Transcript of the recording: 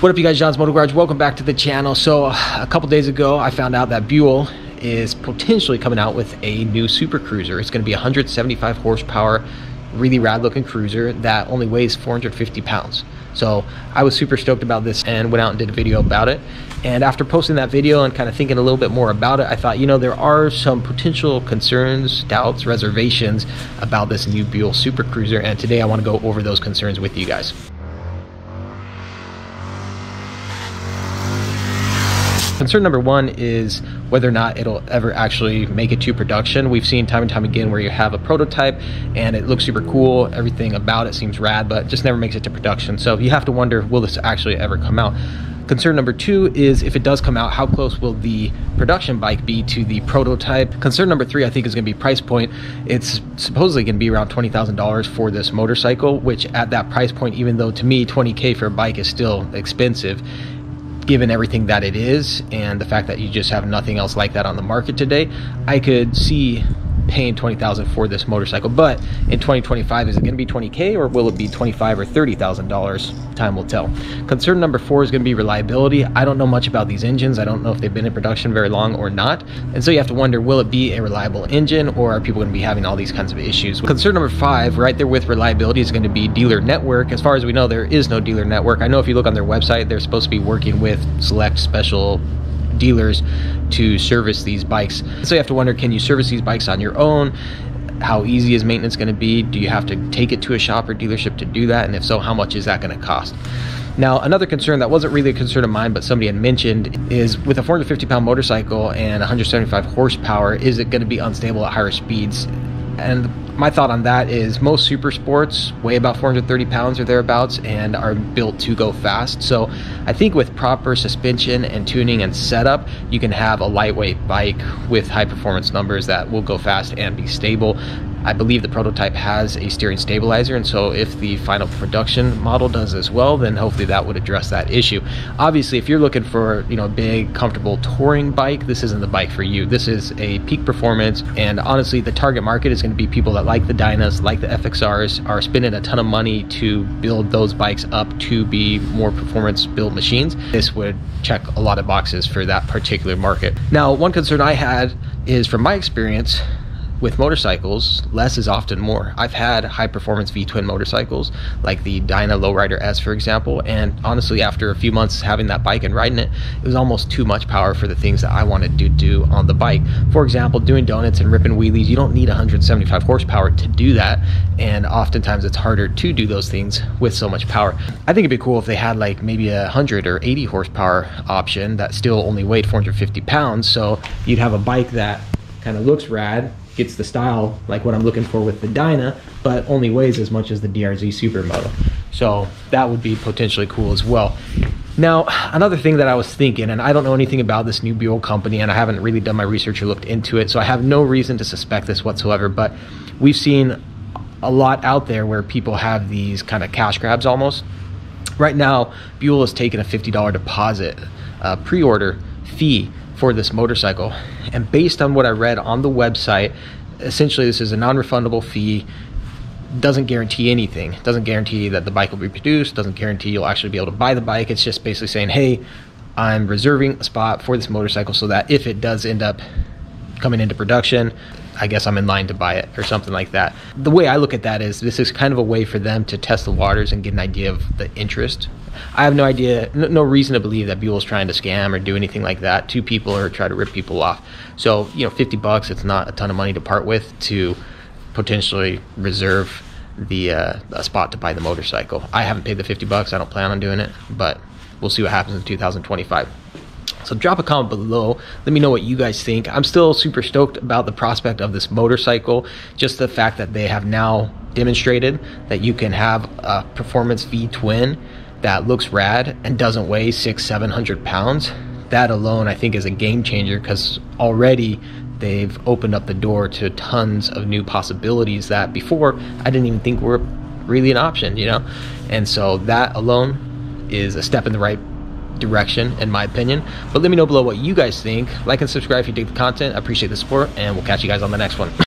What up, you guys? Jon's Moto Garage. Welcome back to the channel. So, uh, a couple days ago, I found out that Buell is potentially coming out with a new Super Cruiser. It's going to be 175 horsepower, really rad looking cruiser that only weighs 450 pounds. So, I was super stoked about this and went out and did a video about it. And after posting that video and kind of thinking a little bit more about it, I thought, you know, there are some potential concerns, doubts, reservations about this new Buell Super Cruiser. And today I want to go over those concerns with you guys. Concern number one is whether or not it'll ever actually make it to production. We've seen time and time again where you have a prototype and it looks super cool, everything about it seems rad, but just never makes it to production. So you have to wonder, will this actually ever come out? Concern number two is if it does come out, how close will the production bike be to the prototype? Concern number three, I think, is going to be price point. It's supposedly going to be around $20,000 for this motorcycle, which at that price point, even though to me 20K for a bike is still expensive, given everything that it is and the fact that you just have nothing else like that on the market today, I could see paying 20000 for this motorcycle but in 2025 is it going to be 20k or will it be 25 or 30 thousand dollars? Time will tell. Concern number four is going to be reliability. I don't know much about these engines. I don't know if they've been in production very long or not. And so you have to wonder will it be a reliable engine or are people going to be having all these kinds of issues? Concern number five right there with reliability is going to be dealer network. As far as we know there is no dealer network. I know if you look on their website they're supposed to be working with select special dealers to service these bikes. So you have to wonder, can you service these bikes on your own? How easy is maintenance going to be? Do you have to take it to a shop or dealership to do that? And if so, how much is that going to cost? Now, another concern that wasn't really a concern of mine, but somebody had mentioned is with a 450 pound motorcycle and 175 horsepower, is it going to be unstable at higher speeds? And my thought on that is most super sports weigh about 430 pounds or thereabouts and are built to go fast. So I think with proper suspension and tuning and setup, you can have a lightweight bike with high performance numbers that will go fast and be stable. I believe the prototype has a steering stabilizer, and so if the final production model does as well, then hopefully that would address that issue. Obviously, if you're looking for you know a big, comfortable touring bike, this isn't the bike for you. This is a peak performance, and honestly, the target market is going to be people that like the Dynas, like the FXRs, are spending a ton of money to build those bikes up to be more performance built machines. This would check a lot of boxes for that particular market. Now, one concern I had is from my experience with motorcycles, less is often more. I've had high performance V twin motorcycles, like the Dyna Lowrider S, for example, and honestly, after a few months having that bike and riding it, it was almost too much power for the things that I wanted to do on the bike. For example, doing donuts and ripping wheelies, you don't need 175 horsepower to do that, and oftentimes it's harder to do those things with so much power. I think it'd be cool if they had like maybe a 100 or 80 horsepower option that still only weighed 450 pounds, so you'd have a bike that kind of looks rad gets the style like what I'm looking for with the Dyna, but only weighs as much as the DRZ Supermoto. So that would be potentially cool as well. Now, another thing that I was thinking, and I don't know anything about this new Buell company, and I haven't really done my research or looked into it, so I have no reason to suspect this whatsoever, but we've seen a lot out there where people have these kind of cash grabs almost. Right now, Buell is taking a $50 deposit uh, pre-order fee for this motorcycle. And based on what I read on the website, essentially this is a non-refundable fee doesn't guarantee anything doesn't guarantee that the bike will be produced doesn't guarantee you'll actually be able to buy the bike it's just basically saying hey i'm reserving a spot for this motorcycle so that if it does end up coming into production I guess I'm in line to buy it or something like that. The way I look at that is this is kind of a way for them to test the waters and get an idea of the interest. I have no idea, no, no reason to believe that Buell's trying to scam or do anything like that to people or try to rip people off. So, you know, 50 bucks, it's not a ton of money to part with to potentially reserve the uh, a spot to buy the motorcycle. I haven't paid the 50 bucks. I don't plan on doing it, but we'll see what happens in 2025. So drop a comment below. Let me know what you guys think. I'm still super stoked about the prospect of this motorcycle. Just the fact that they have now demonstrated that you can have a performance V twin that looks rad and doesn't weigh six, seven hundred pounds. That alone, I think, is a game changer because already they've opened up the door to tons of new possibilities that before I didn't even think were really an option, you know? And so that alone is a step in the right direction, in my opinion. But let me know below what you guys think. Like and subscribe if you dig the content. I appreciate the support, and we'll catch you guys on the next one.